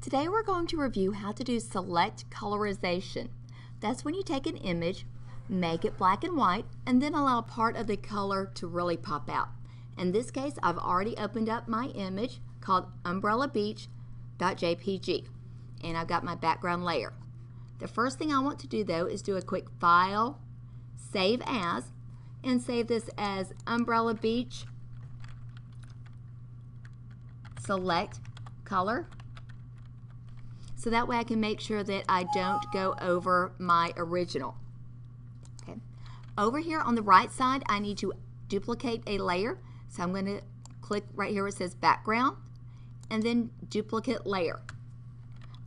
Today we're going to review how to do select colorization. That's when you take an image, make it black and white, and then allow part of the color to really pop out. In this case, I've already opened up my image called Umbrella Beach.jpg, and I've got my background layer. The first thing I want to do though is do a quick File, Save As, and save this as Umbrella Beach Select Color so that way I can make sure that I don't go over my original. Okay. Over here on the right side, I need to duplicate a layer. So I'm going to click right here where it says background and then duplicate layer.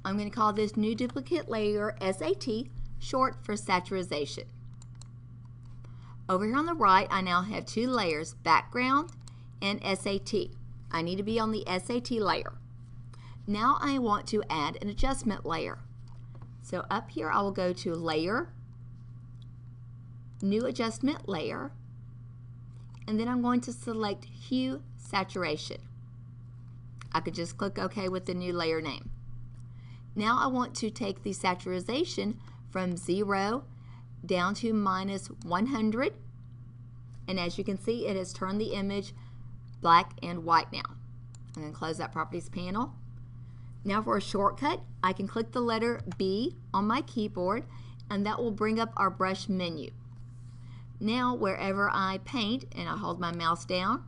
I'm going to call this new duplicate layer SAT, short for saturation. Over here on the right, I now have two layers, background and SAT. I need to be on the SAT layer. Now I want to add an adjustment layer. So up here I will go to Layer, New Adjustment Layer, and then I'm going to select Hue Saturation. I could just click OK with the new layer name. Now I want to take the saturation from 0 down to minus 100 and as you can see it has turned the image black and white now. I'm going to close that properties panel now for a shortcut, I can click the letter B on my keyboard and that will bring up our brush menu. Now wherever I paint and I hold my mouse down,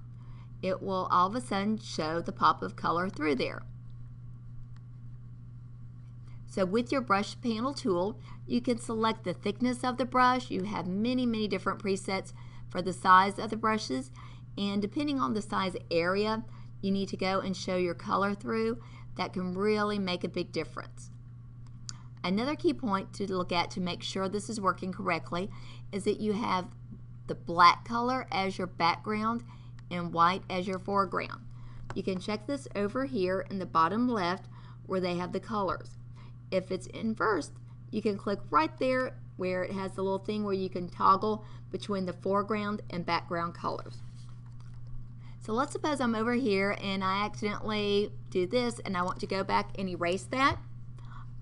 it will all of a sudden show the pop of color through there. So with your brush panel tool, you can select the thickness of the brush. You have many, many different presets for the size of the brushes. And depending on the size area, you need to go and show your color through that can really make a big difference. Another key point to look at to make sure this is working correctly is that you have the black color as your background and white as your foreground. You can check this over here in the bottom left where they have the colors. If it's inverse, you can click right there where it has the little thing where you can toggle between the foreground and background colors. So let's suppose I'm over here and I accidentally do this and I want to go back and erase that.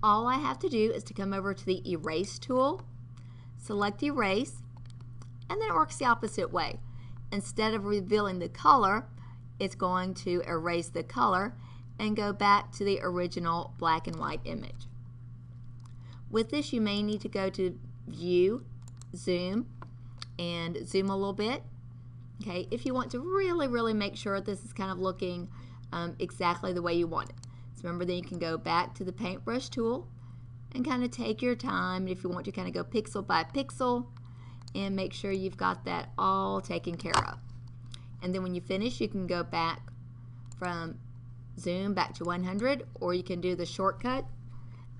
All I have to do is to come over to the erase tool, select erase, and then it works the opposite way. Instead of revealing the color, it's going to erase the color and go back to the original black and white image. With this, you may need to go to View, Zoom, and zoom a little bit okay, if you want to really, really make sure this is kind of looking um, exactly the way you want it. So remember then you can go back to the paintbrush tool and kind of take your time if you want to kind of go pixel by pixel and make sure you've got that all taken care of. And then when you finish, you can go back from zoom back to 100 or you can do the shortcut.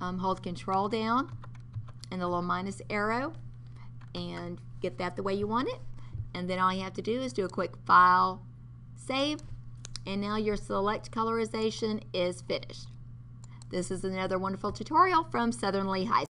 Um, hold control down and the little minus arrow and get that the way you want it and then all you have to do is do a quick file save and now your select colorization is finished. This is another wonderful tutorial from Southern Lee High.